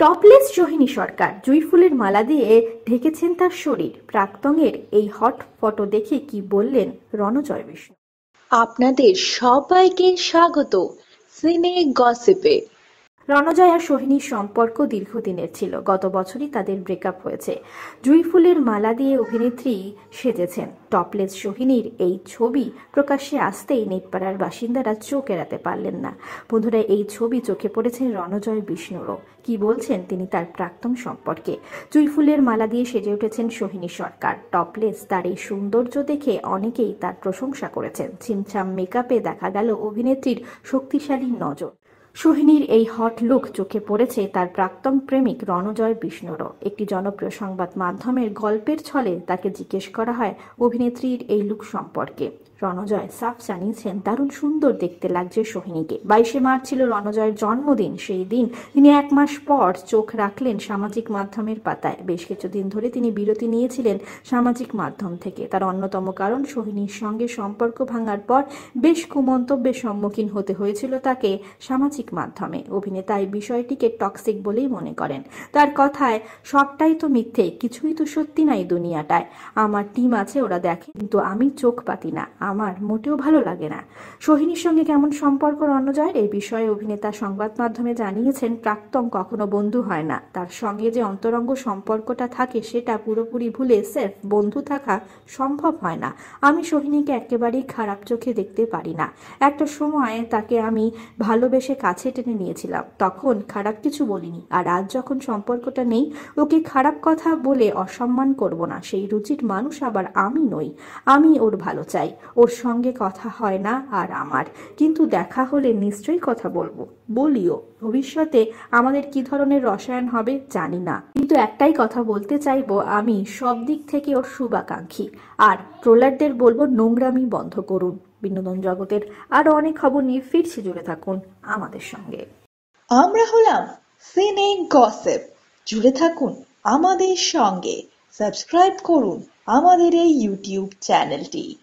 Topless Sohini সরকার জুঁই ফুলের মালা দিয়ে ঢেকেছেন তার শরীর। প্রাক্তঙের এই হট ফটো দেখে কি বললেন রণজয় বিষ্ণু? আপনাদের সবাইকে স্বাগত। সিনে গসিপে। রণজয় আর সোহিনীর সম্পর্ক দীর্ঘদিনের ছিল। গত বছরই তাদের ব্রেকআপ হয়েছে। জুঁই ফুলের মালা দিয়ে অভিনেত্রী সেজেছেন। টপলেস সোহিনীর এই ছবি প্রকাশ্যে আসতেই নেটপাড়ার বাসিন্দারা চোখ এড়াতে পারলেন না। বন্ধুরা, এই ছবি চোখে পড়েছেন রণজয় বিষ্ণুরও। কি বলছেন তিনি তার প্রাক্তন সম্পর্কে? জুঁই ফুলের মালা দিয়ে সেজে উঠেছেন সোহিনী সরকার। টপলেস তার এই সৌন্দর্য দেখে অনেকেই তার প্রশংসা করেছেন। ছিমছাম মেকআপে দেখা গেল অভিনেত্রীর শক্তিশালী নজর। সোহিনীর এই হট লুক চোখে পড়েছে তার প্রাক্তন প্রেমিক রণজয় বিষ্ণুরও। একটি জনপ্রিয় সংবাদ মাধ্যমের গল্পের ছলে তাকে জিজ্ঞেস করা হয় অভিনেত্রীর এই লুক সম্পর্কে। রণজয় সাফ জানিয়েছেন, দারুণ সুন্দর দেখতে লাগছে সোহিনীকে। বাইশে মার্চ ছিল রণজয়ের জন্মদিন। সেই দিন তিনি এক মাস পর চোখ রাখলেন সামাজিক মাধ্যমের পাতায়। বেশ কিছুদিন ধরে তিনি বিরতি নিয়েছিলেন সামাজিক মাধ্যম থেকে। তার অন্যতম কারণ, সোহিনীর সঙ্গে সম্পর্ক ভাঙার পর বেশ কুমন্তব্যের সম্মুখীন হতে হয়েছিল তাকে সামাজিক মাধ্যমে। অভিনেতা এই বিষয়টিকে টক্সিক বলেই মনে করেন। তার কথায়, সবটাই তো মিথ্যে, কিছুই তো সত্যি নাই দুনিয়াটায়। আমার টিম আছে, ওরা দেখে, কিন্তু আমি চোখ পাতি না, আমার মোটেও ভালো লাগে না। সোহিনীর সঙ্গে কেমন সম্পর্ক রণজয়ের এই বিষয়ে অভিনেতা সংবাদ মাধ্যমে জানিয়েছেন, প্রাক্তন কখনো বন্ধু হয় না। তার সঙ্গে যে অন্তরঙ্গ সম্পর্কটা থাকে, সেটা পুরোপুরি ভুলে সেফ বন্ধু থাকা সম্ভব হয় না। আমি সোহিনীকে একেবারেই খারাপ চোখে দেখতে পারি না। একটা সময় তাকে আমি ভালোবেসে কাছে টেনে নিয়েছিলাম। তখন খারাপ কিছু বলিনি। আর আজ যখন সম্পর্কটা নেই, ওকে খারাপ কথা বলে অসম্মান করব না। সেই রুচির মানুষ আবার আমি নই। আমি ওর ভালো চাই। ওর সঙ্গে কথা হয় না আর আমার। কিন্তু দেখা হলে নিশ্চয়ই কথা বলব। বলিও, ভবিষ্যতে আমাদের কি ধরনের রসায়ন হবে জানি না। কিন্তু একটাই কথা বলতে চাইব, আমি সব দিক থেকে ওর শুভাকাঙ্ক্ষী। আর ট্রোলারদের বলব, নোংরামি বন্ধ করুন। বিনোদন জগতের আরও অনেক খবর নিয়ে ফিরছে, জুড়ে থাকুন আমাদের সঙ্গে। আমরা হলাম সিনে গসেপ। জুড়ে থাকুন আমাদের সঙ্গে। সাবস্ক্রাইব করুন আমাদের এই ইউটিউব চ্যানেলটি।